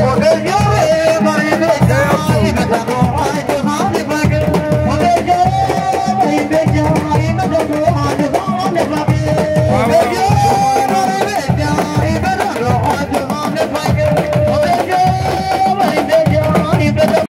Porque yo